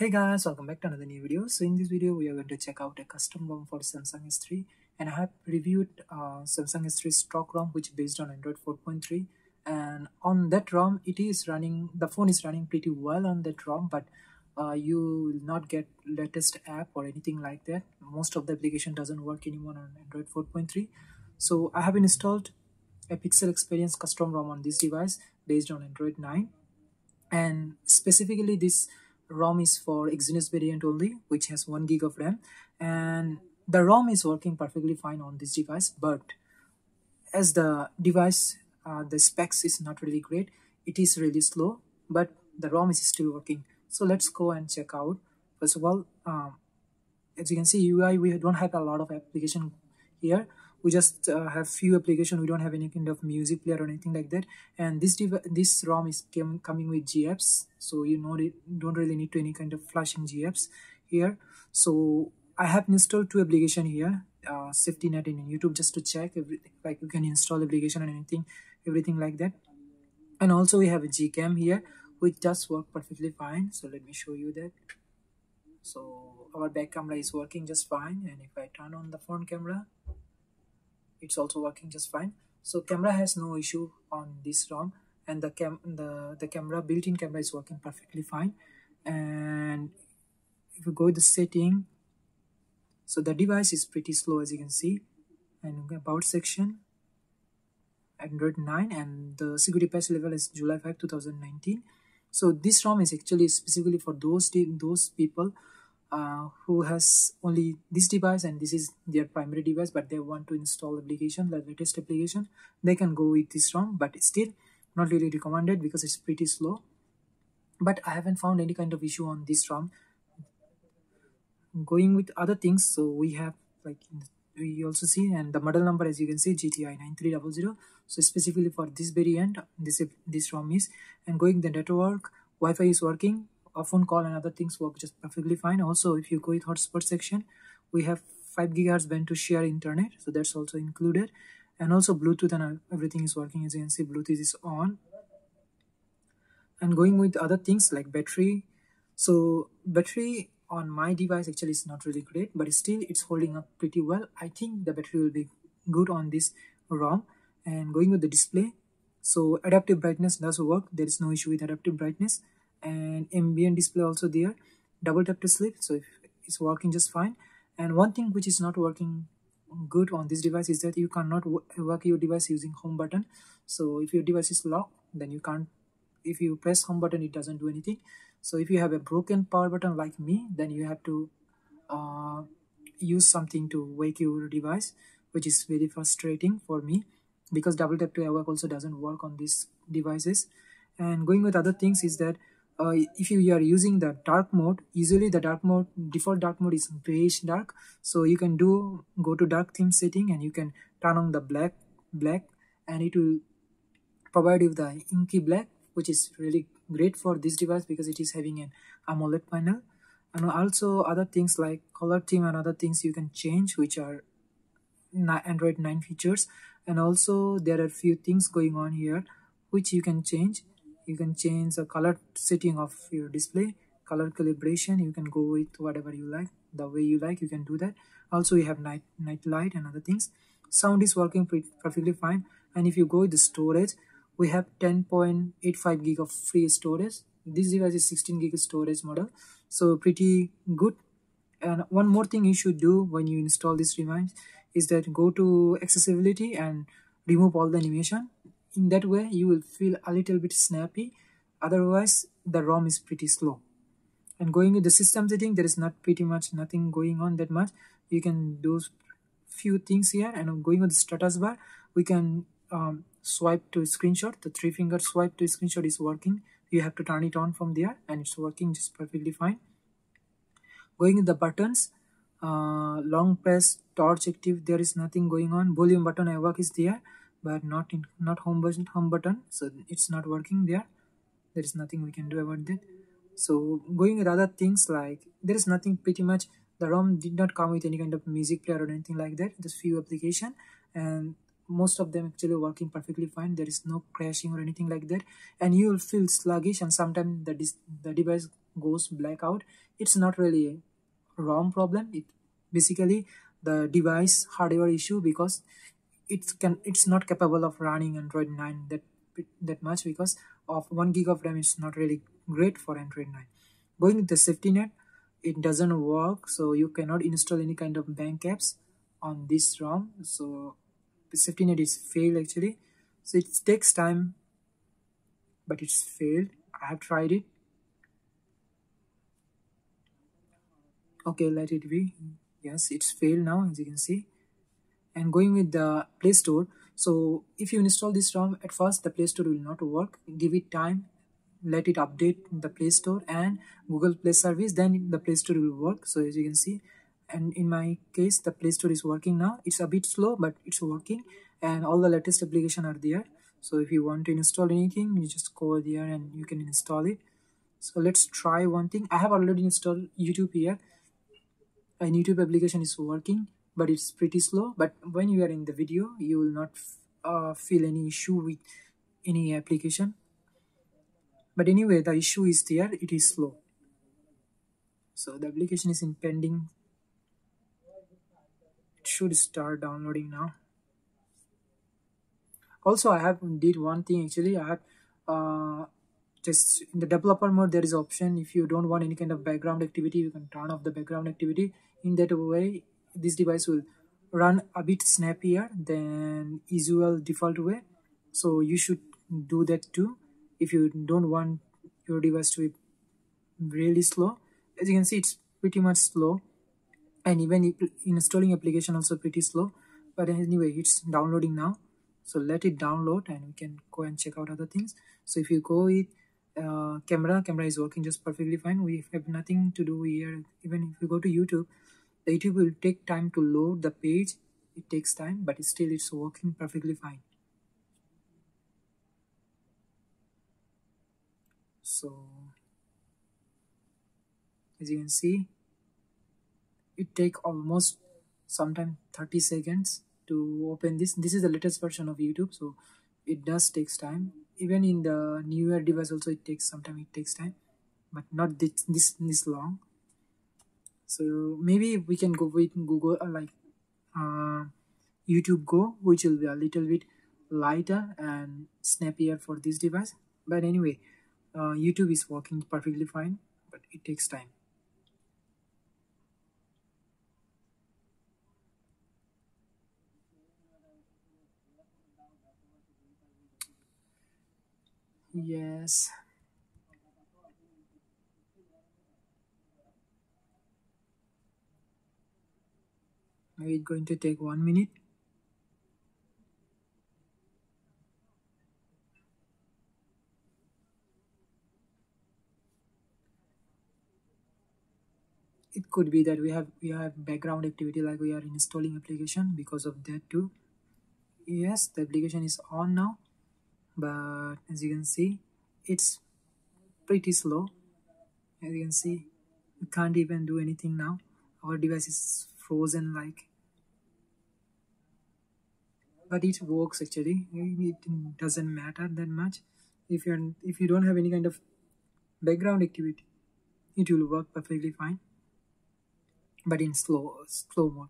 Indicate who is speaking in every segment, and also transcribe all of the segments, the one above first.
Speaker 1: Hey guys, welcome back to another new video. So in this video, we are going to check out a custom ROM for Samsung S3 and I have reviewed uh, Samsung S3 stock ROM which is based on Android 4.3 and on that ROM, it is running, the phone is running pretty well on that ROM but uh, you will not get latest app or anything like that. Most of the application doesn't work anymore on Android 4.3. So I have installed a Pixel Experience custom ROM on this device based on Android 9 and specifically this ROM is for Exynos variant only, which has 1 gig of RAM. And the ROM is working perfectly fine on this device, but as the device, uh, the specs is not really great, it is really slow, but the ROM is still working. So let's go and check out. First of all, um, as you can see, UI, we don't have a lot of application here we just uh, have few application we don't have any kind of music player or anything like that. And this this rom is came, coming with gfs so you know don't really need to any kind of flashing gfs here. So i have installed two application here uh, safety net in youtube just to check everything like you can install application and anything everything like that. And also we have a gcam here which does work perfectly fine. So let me show you that. So our back camera is working just fine. And if i turn on the front camera it's also working just fine. So camera has no issue on this ROM and the cam the the camera built-in camera is working perfectly fine. And if you go to the setting so the device is pretty slow as you can see. And about section android 9 and the security patch level is july 5 2019 so this rom is actually specifically for those those people uh, who has only this device and this is their primary device but they want to install application the latest application they can go with this ROM but still not really recommended because it's pretty slow. But I haven't found any kind of issue on this ROM. Going with other things so we have like we also see and the model number as you can see GTI 9300 so specifically for this variant this this ROM is and going the network Wi-Fi is working a phone call and other things work just perfectly fine. Also if you go with hotspot section we have 5 gigahertz band to share internet so that's also included. And also bluetooth and uh, everything is working as you can see bluetooth is on. And going with other things like battery so battery on my device actually is not really great but still it's holding up pretty well. I think the battery will be good on this rom. And going with the display so adaptive brightness does work. There is no issue with adaptive brightness and ambient display also there. Double tap to sleep so it's working just fine. And one thing which is not working good on this device is that you cannot work your device using home button. So if your device is locked then you can't if you press home button it doesn't do anything. So if you have a broken power button like me then you have to uh, use something to wake your device which is very frustrating for me because double tap to awake also doesn't work on these devices. And going with other things is that uh, if you are using the dark mode usually the dark mode default dark mode is grayish dark. So you can do go to dark theme setting and you can turn on the black black and it will provide you the inky black which is really great for this device because it is having an AMOLED panel. And also other things like color theme and other things you can change which are Android 9 features. And also there are few things going on here which you can change you can change the color setting of your display color calibration. You can go with whatever you like the way you like you can do that. Also you have night night light and other things. Sound is working perfectly fine. And if you go with the storage we have 10.85 gig of free storage. This device is 16 gig storage model. So pretty good. And one more thing you should do when you install this reminds is that go to accessibility and remove all the animation in that way you will feel a little bit snappy. Otherwise the rom is pretty slow. And going with the system setting there is not pretty much nothing going on that much. You can do few things here. And going with the status bar we can um, swipe to screenshot. The three finger swipe to screenshot is working. You have to turn it on from there and it's working just perfectly fine. Going with the buttons uh, long press torch active there is nothing going on. Volume button I work is there but not in not home button home button. So it's not working there. There is nothing we can do about that. So going with other things like there is nothing pretty much. The rom did not come with any kind of music player or anything like that. Just few application. And most of them actually working perfectly fine. There is no crashing or anything like that. And you will feel sluggish and sometimes the, the device goes blackout. It's not really a ROM problem. It basically the device hardware issue because it's can it's not capable of running android 9 that that much because of 1 gig of ram is not really great for android 9 going with the safety net it doesn't work so you cannot install any kind of bank apps on this rom. So safety net is failed actually. So it takes time but it's failed. I have tried it. Okay let it be. Yes it's failed now as you can see and going with the play store. So if you install this ROM at first the play store will not work. Give it time let it update the play store and google play service then the play store will work. So as you can see and in my case the play store is working now. It's a bit slow but it's working and all the latest application are there. So if you want to install anything you just go there and you can install it. So let's try one thing. I have already installed youtube here. And youtube application is working but it's pretty slow. But when you are in the video you will not uh, feel any issue with any application. But anyway the issue is there. It is slow. So the application is in pending. It should start downloading now. Also i have did one thing actually. I have uh, just in the developer mode there is option. If you don't want any kind of background activity you can turn off the background activity. In that way this device will run a bit snappier than usual default way. So you should do that too. If you don't want your device to be really slow as you can see it's pretty much slow. And even installing application also pretty slow. But anyway it's downloading now. So let it download and we can go and check out other things. So if you go with uh, camera camera is working just perfectly fine. We have nothing to do here. Even if you go to youtube youtube will take time to load the page. It takes time but still it's working perfectly fine. So as you can see it take almost sometime 30 seconds to open this. This is the latest version of youtube so it does takes time. Even in the newer device also it takes some time it takes time but not this this, this long so maybe we can go with google uh, like uh, youtube go which will be a little bit lighter and snappier for this device. But anyway uh, youtube is working perfectly fine but it takes time. Yes maybe it's going to take one minute? It could be that we have we have background activity like we are installing application because of that too. Yes the application is on now but as you can see it's pretty slow. As you can see we can't even do anything now. Our device is frozen like but it works actually. It doesn't matter that much. If you're if you don't have any kind of background activity it will work perfectly fine. But in slow slow mode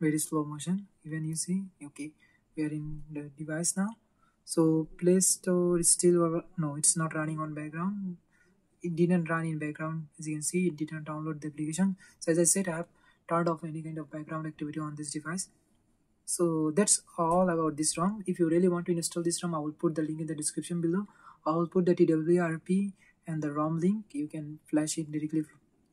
Speaker 1: very slow motion. Even you see okay we are in the device now. So play store is still no it's not running on background. It didn't run in background. As you can see it didn't download the application. So as i said i have turned off any kind of background activity on this device so that's all about this ROM. If you really want to install this ROM, I will put the link in the description below. I will put the TWRP and the ROM link. You can flash it directly.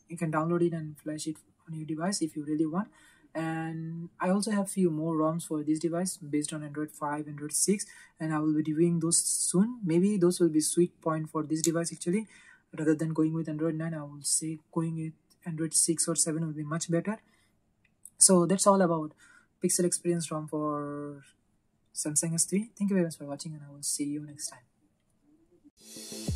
Speaker 1: You can download it and flash it on your device if you really want and I also have few more ROMs for this device based on Android 5, Android 6 and I will be reviewing those soon. Maybe those will be sweet point for this device actually rather than going with Android 9 I will say going with Android 6 or 7 will be much better. So that's all about Pixel Experience ROM for Samsung S3. Thank you very much for watching and I will see you next time.